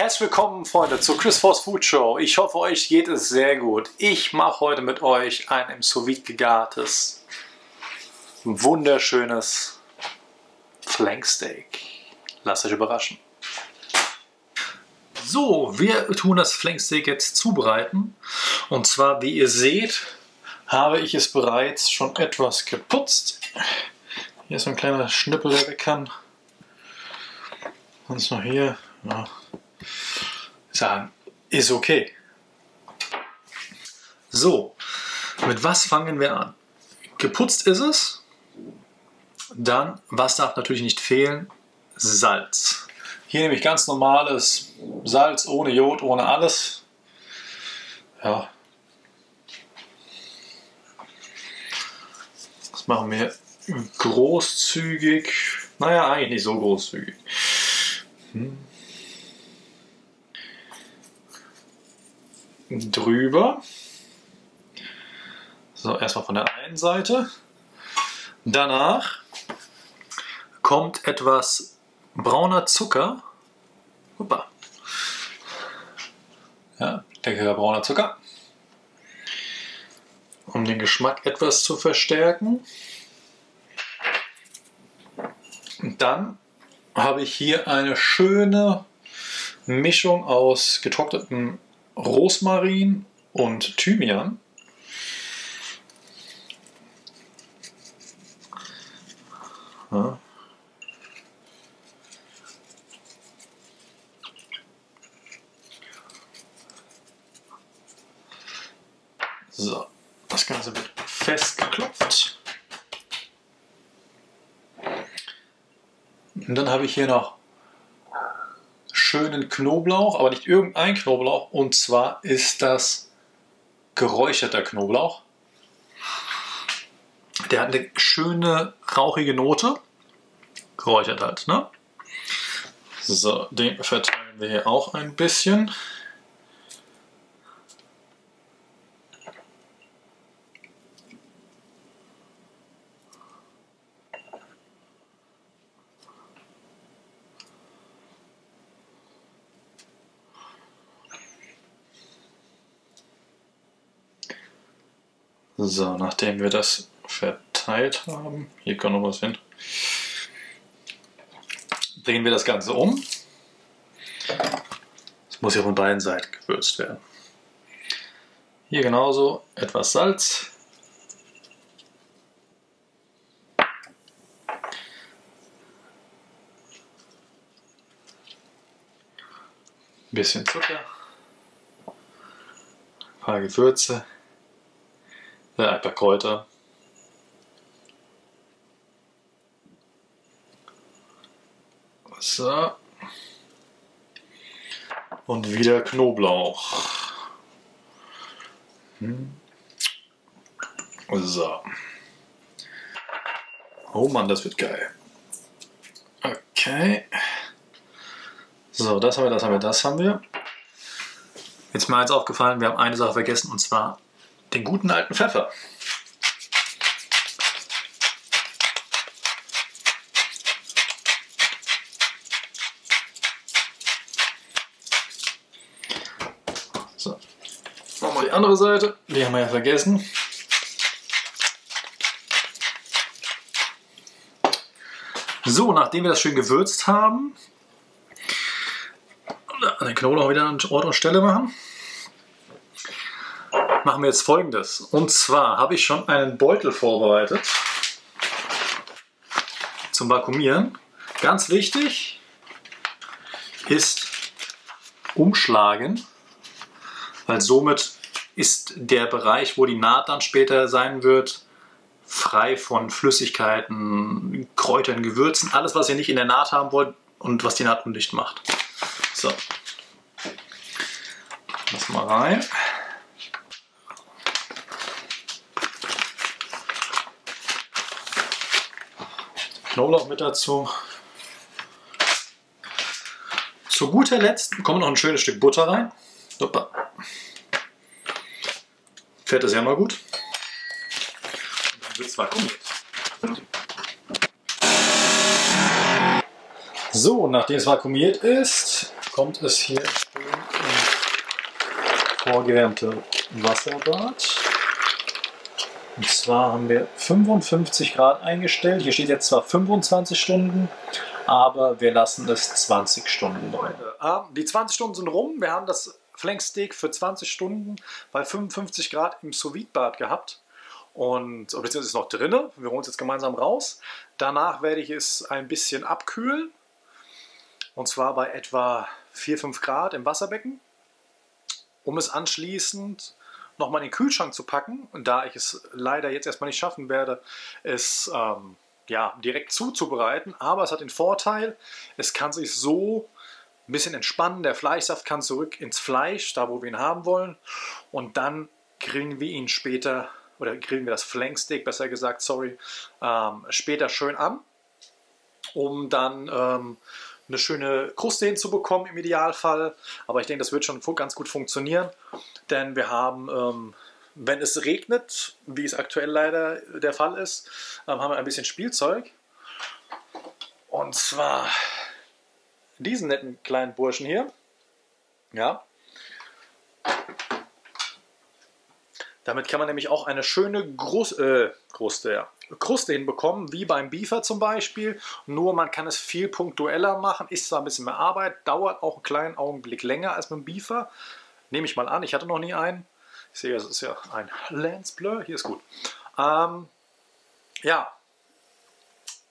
Herzlich willkommen, Freunde, zur Chris Force Food Show. Ich hoffe, euch geht es sehr gut. Ich mache heute mit euch ein im sous gegartes, wunderschönes Flanksteak. Lasst euch überraschen. So, wir tun das Flanksteak jetzt zubereiten. Und zwar, wie ihr seht, habe ich es bereits schon etwas geputzt. Hier ist ein kleiner Schnippel, der weg kann. Sonst noch hier. Ja. Sagen, ist okay. So, mit was fangen wir an? Geputzt ist es. Dann, was darf natürlich nicht fehlen? Salz. Hier nehme ich ganz normales Salz, ohne Jod, ohne alles. Ja. Das machen wir großzügig. Naja, eigentlich nicht so großzügig. Hm. Drüber. So, erstmal von der einen Seite. Danach kommt etwas brauner Zucker. Hoppa. Ja, leckerer brauner Zucker. Um den Geschmack etwas zu verstärken. Und dann habe ich hier eine schöne Mischung aus getrocknetem Rosmarin und Thymian. So, das Ganze wird festgeklopft. Und dann habe ich hier noch schönen Knoblauch, aber nicht irgendein Knoblauch. Und zwar ist das geräucherter Knoblauch. Der hat eine schöne rauchige Note. Geräuchert halt, ne? So, den verteilen wir hier auch ein bisschen. So, nachdem wir das verteilt haben, hier kann noch was hin, drehen wir das Ganze um. Es muss ja von beiden Seiten gewürzt werden. Hier genauso etwas Salz. Ein bisschen Zucker. Ein paar Gewürze. Ja, ein paar Kräuter. So. Und wieder Knoblauch. Hm. So. Oh Mann, das wird geil. Okay. So, das haben wir, das haben wir, das haben wir. Jetzt mal eins aufgefallen, wir haben eine Sache vergessen und zwar den guten alten Pfeffer. So, machen wir die andere Seite. Die haben wir ja vergessen. So, nachdem wir das schön gewürzt haben, den Knoblauch wieder an Ort und Stelle machen machen wir jetzt folgendes. Und zwar habe ich schon einen Beutel vorbereitet zum Vakuumieren. Ganz wichtig ist umschlagen, weil somit ist der Bereich, wo die Naht dann später sein wird, frei von Flüssigkeiten, Kräutern, Gewürzen, alles, was ihr nicht in der Naht haben wollt und was die Naht undicht macht. So. Lass mal rein. Knoblauch mit dazu. Zu guter Letzt kommt noch ein schönes Stück Butter rein. Hoppa. Fährt das ja mal gut. Und dann wird es vakuumiert. So, nachdem es vakuumiert ist, kommt es hier schön in vorgewärmte Wasserbad. Und zwar haben wir 55 Grad eingestellt. Hier steht jetzt zwar 25 Stunden, aber wir lassen es 20 Stunden drin. Ah, die 20 Stunden sind rum. Wir haben das Flanksteak für 20 Stunden bei 55 Grad im sous bad gehabt. Und, beziehungsweise ist noch drin. Wir holen es jetzt gemeinsam raus. Danach werde ich es ein bisschen abkühlen. Und zwar bei etwa 4-5 Grad im Wasserbecken. Um es anschließend nochmal in den Kühlschrank zu packen. Und da ich es leider jetzt erstmal nicht schaffen werde, es ähm, ja, direkt zuzubereiten. Aber es hat den Vorteil, es kann sich so ein bisschen entspannen. Der Fleischsaft kann zurück ins Fleisch, da wo wir ihn haben wollen. Und dann grillen wir ihn später, oder grillen wir das Flanksteak, besser gesagt, sorry, ähm, später schön an, um dann ähm, eine schöne Kruste hinzubekommen im Idealfall. Aber ich denke, das wird schon ganz gut funktionieren, denn wir haben, ähm, wenn es regnet, wie es aktuell leider der Fall ist, ähm, haben wir ein bisschen Spielzeug. Und zwar diesen netten kleinen Burschen hier. Ja. Damit kann man nämlich auch eine schöne Groß, äh, Kruste, ja, Kruste hinbekommen, wie beim Beefer zum Beispiel. Nur man kann es viel punktueller machen, ist zwar ein bisschen mehr Arbeit, dauert auch einen kleinen Augenblick länger als beim Beefer. Nehme ich mal an, ich hatte noch nie einen. Ich sehe, es ist ja ein Lens Blur, hier ist gut. Ähm, ja,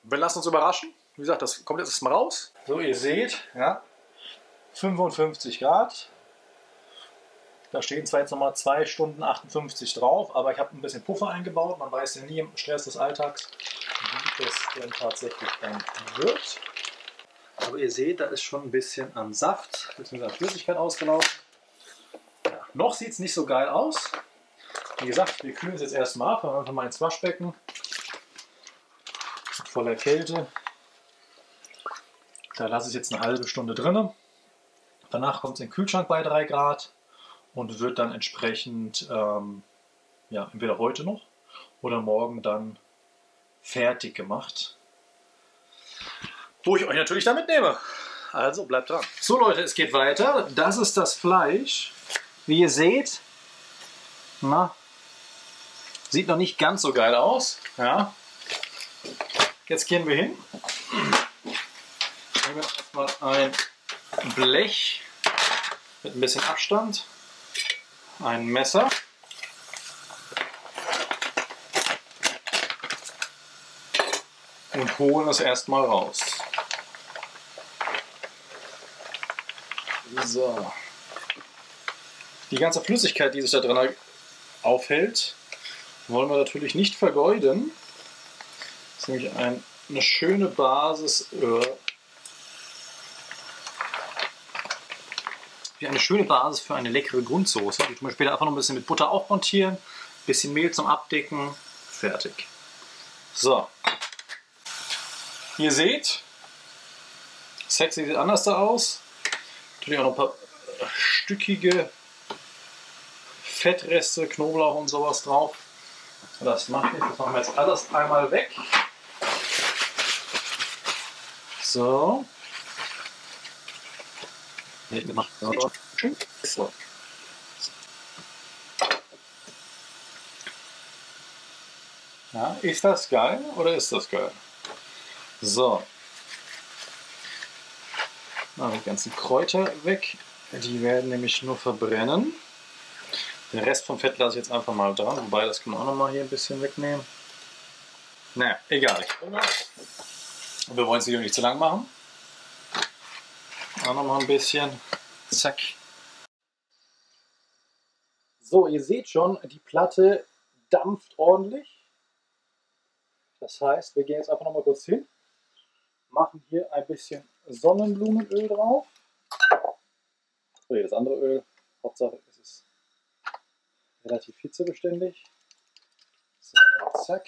wir lassen uns überraschen. Wie gesagt, das kommt jetzt mal raus. So, ihr seht, ja, 55 Grad. Da stehen zwar jetzt nochmal 2 Stunden 58 drauf, aber ich habe ein bisschen Puffer eingebaut. Man weiß ja nie im Stress des Alltags, wie es denn tatsächlich dann wird. Aber ihr seht, da ist schon ein bisschen an Saft bzw. an Flüssigkeit ausgelaufen. Ja, noch sieht es nicht so geil aus. Wie gesagt, wir kühlen es jetzt erstmal ab. Einfach mal ins Waschbecken. Voller Kälte. Da lasse ich jetzt eine halbe Stunde drin. Danach kommt es in den Kühlschrank bei 3 Grad und wird dann entsprechend ähm, ja, entweder heute noch oder morgen dann fertig gemacht. Wo ich euch natürlich damit nehme. Also bleibt dran. So Leute, es geht weiter. Das ist das Fleisch. Wie ihr seht, na, sieht noch nicht ganz so geil aus. Ja. Jetzt gehen wir hin nehmen wir erstmal ein Blech mit ein bisschen Abstand, ein Messer. Und holen es erstmal raus. So. Die ganze Flüssigkeit, die sich da drin aufhält, wollen wir natürlich nicht vergeuden. Das ist nämlich ein, eine schöne Basis eine schöne Basis für eine leckere Grundsoße. Die tun wir später einfach noch ein bisschen mit Butter aufmontieren, ein bisschen Mehl zum Abdecken, fertig. So. Ihr seht, sexy sieht anders da aus. Natürlich auch noch ein paar stückige Fettreste, Knoblauch und sowas drauf. Das macht nichts, das machen wir jetzt alles einmal weg. So. Nee, gemacht. So. Ja, ist das geil oder ist das geil? So. Mal die ganzen Kräuter weg. Die werden nämlich nur verbrennen. Den Rest vom Fett lasse ich jetzt einfach mal dran, wobei das kann man auch noch mal hier ein bisschen wegnehmen. Naja, egal. Wir wollen es hier nicht zu lang machen. Auch noch mal ein bisschen. Zack. So, ihr seht schon, die Platte dampft ordentlich. Das heißt, wir gehen jetzt einfach noch mal kurz hin, machen hier ein bisschen Sonnenblumenöl drauf. So, hier das andere Öl. Hauptsache es ist relativ hitzebeständig. So, zack.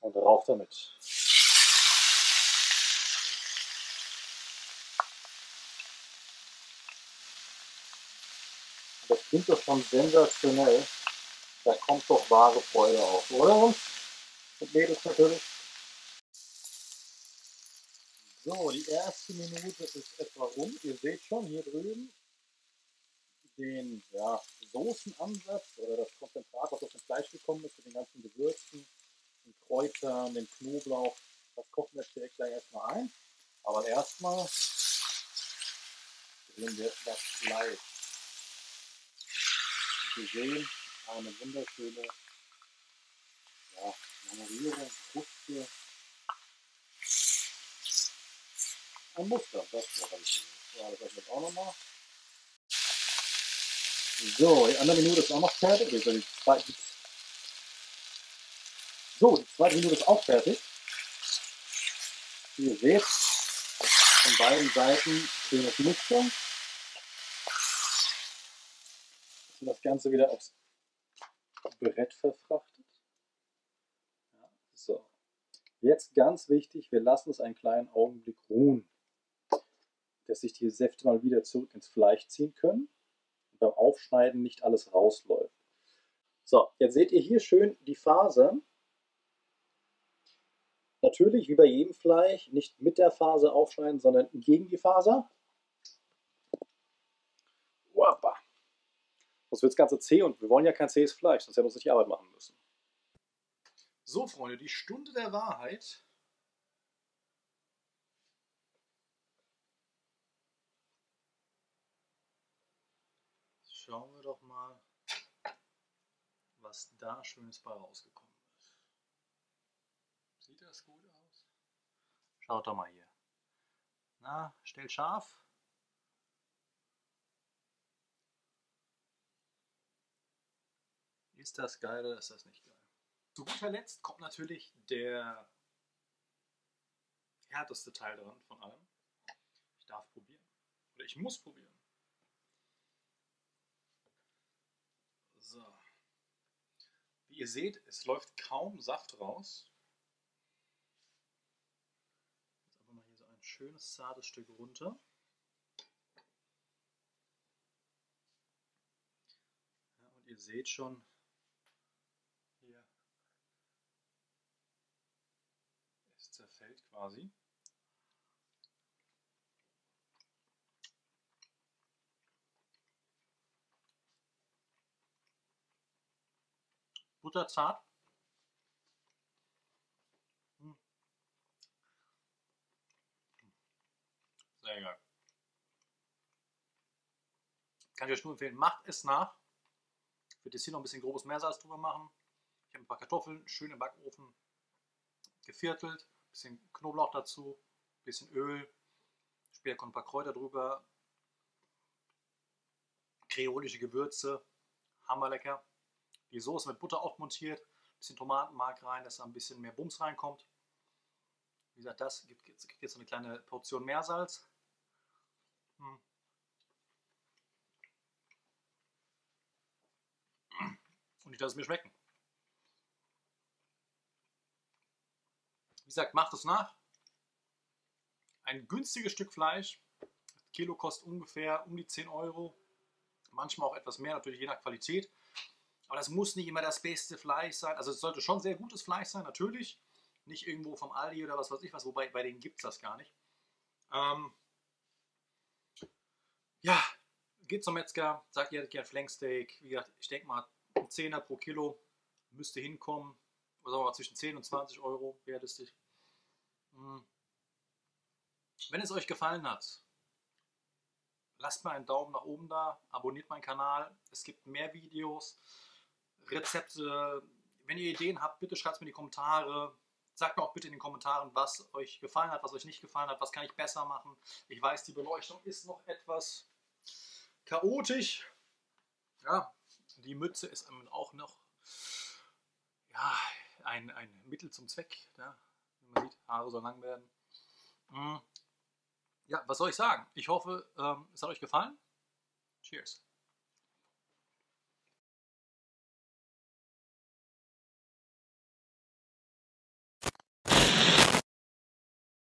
Und rauf damit. Das klingt doch schon sensationell. Da kommt doch wahre Freude auf, oder? Und Mädels natürlich. So, die erste Minute ist etwa rum. Ihr seht schon hier drüben den ja, Soßenansatz oder das Konzentrat, was aus dem Fleisch gekommen ist, mit den ganzen Gewürzen, den Kräutern, dem Knoblauch. Das kochen wir direkt gleich erstmal ein. Aber erstmal drehen wir das Fleisch. Sehen eine wunderschöne ja, Marmorierung, Kruste. Ein Muster, das habe ich. Ja, das ich auch nochmal. So, die andere Minute ist auch noch fertig. Die zweite, so, die zweite Minute ist auch fertig. Wie ihr seht, von beiden Seiten schönes Muster. Und das Ganze wieder aufs Brett verfrachtet. Ja, so. Jetzt ganz wichtig, wir lassen es einen kleinen Augenblick ruhen, dass sich die Säfte mal wieder zurück ins Fleisch ziehen können beim Aufschneiden nicht alles rausläuft. So, jetzt seht ihr hier schön die Faser. Natürlich, wie bei jedem Fleisch, nicht mit der Faser aufschneiden, sondern gegen die Faser. Wappa. Sonst wird das Ganze zäh und wir wollen ja kein zähes Fleisch, sonst hätten wir uns nicht die Arbeit machen müssen. So, Freunde, die Stunde der Wahrheit schauen wir doch mal, was da Schönes bei rausgekommen ist. Sieht das gut aus? Schaut doch mal hier. Na, stellt scharf. Ist das geil oder ist das nicht geil? Zu guter Letzt kommt natürlich der härteste Teil dran von allem. Ich darf probieren. Oder ich muss probieren. So. Wie ihr seht, es läuft kaum Saft raus. Jetzt einfach mal hier so ein schönes zartes Stück runter. Ja, und ihr seht schon, hier, es zerfällt quasi. butterzart. Hm. Sehr geil. Kann ich euch nur empfehlen, macht es nach. Ich würde jetzt hier noch ein bisschen grobes Meersalz drüber machen. Ich habe ein paar Kartoffeln schön im Backofen geviertelt, bisschen Knoblauch dazu, bisschen Öl, später kommen ein paar Kräuter drüber, kreolische Gewürze, hammerlecker die Soße mit Butter aufmontiert, ein bisschen Tomatenmark rein, dass da ein bisschen mehr Bums reinkommt. Wie gesagt, das gibt, jetzt eine kleine Portion Meersalz. Hm. Und ich lasse es mir schmecken. Gesagt, macht es nach. Ein günstiges Stück Fleisch. Kilo kostet ungefähr um die 10 Euro. Manchmal auch etwas mehr, natürlich je nach Qualität. Aber das muss nicht immer das beste Fleisch sein. Also es sollte schon sehr gutes Fleisch sein, natürlich. Nicht irgendwo vom Aldi oder was weiß ich was, wobei bei denen gibt es das gar nicht. Ähm ja, geht zum Metzger, sagt ihr hättet gerne Flanksteak. Wie gesagt, ich denke mal, ein Zehner pro Kilo müsste hinkommen. Sagen wir mal zwischen 10 und 20 Euro realistisch. Hm. Wenn es euch gefallen hat, lasst mal einen Daumen nach oben da, abonniert meinen Kanal. Es gibt mehr Videos. Rezepte. Wenn ihr Ideen habt, bitte schreibt es mir in die Kommentare. Sagt mir auch bitte in den Kommentaren, was euch gefallen hat, was euch nicht gefallen hat, was kann ich besser machen. Ich weiß, die Beleuchtung ist noch etwas chaotisch. Ja, die Mütze ist auch noch ja, ein, ein Mittel zum Zweck. Ja, man sieht, Haare sollen lang werden. Hm. Ja, was soll ich sagen? Ich hoffe, ähm, es hat euch gefallen. Cheers.